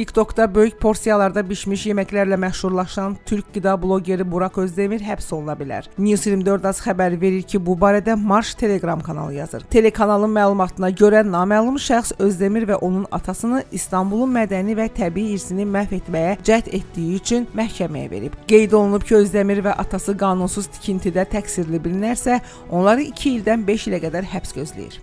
TikTokda böyük porsiyalarda bişmiş yeməklərlə məşhurlaşan türk qida bloqeri Burak Özdemir həbs oluna bilər. News 24 az xəbər verir ki, bu barədə Marş Telegram kanalı yazır. Telekanalın məlumatına görə naməlum şəxs Özdemir və onun atasını İstanbulun mədəni və təbii irsini məhv etməyə cəhd etdiyi üçün məhkəməyə verib. Qeyd olunub ki, Özdemir və atası qanunsuz tikintidə təqsirli bilinərsə, onları 2 ildən 5 ilə qədər həbs gözləyir.